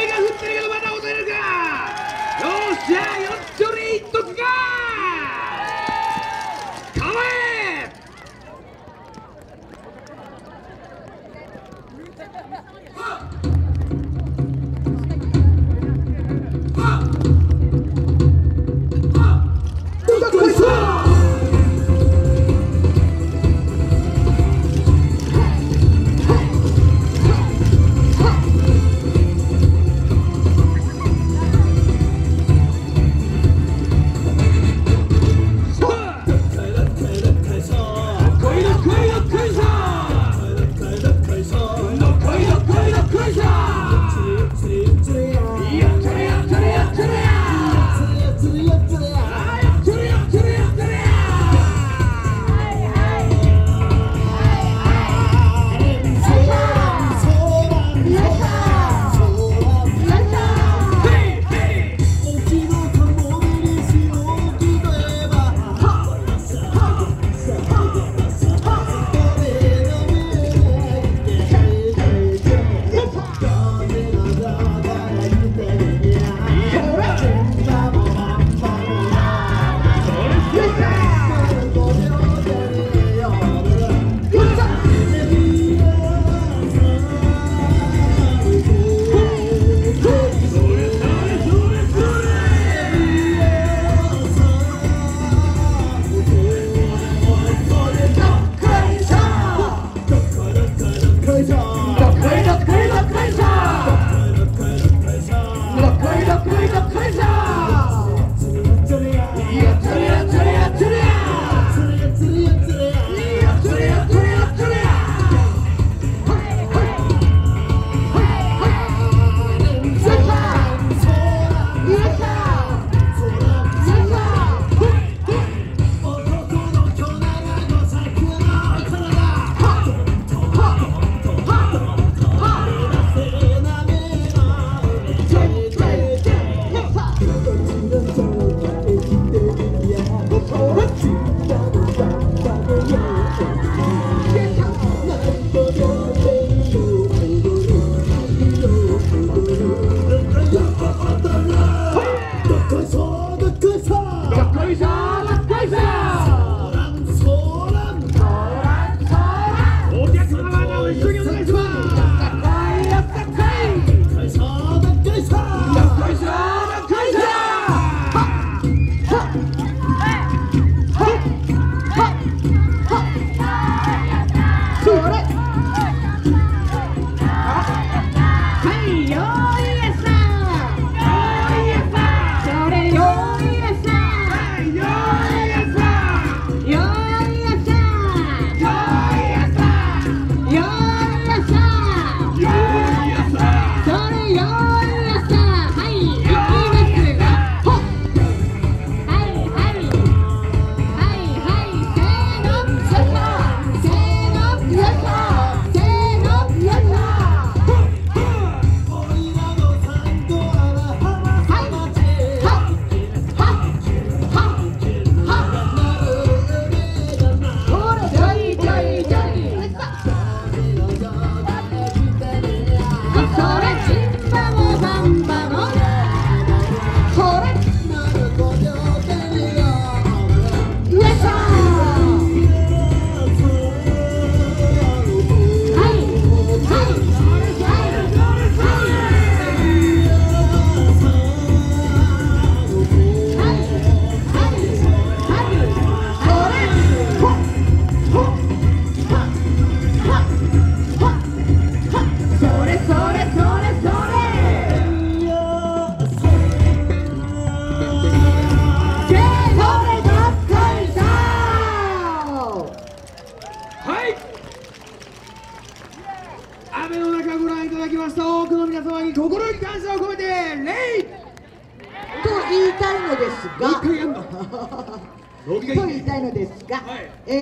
雨が降ってるけどまだ抑えるか。よっしゃ4丁にと突か。構え。あっ雨皆様に心に感謝を込めて礼と言いたいのですが。と言いたいのですが、はい。えー